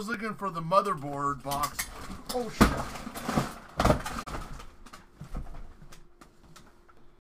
I was looking for the motherboard box. Oh shit.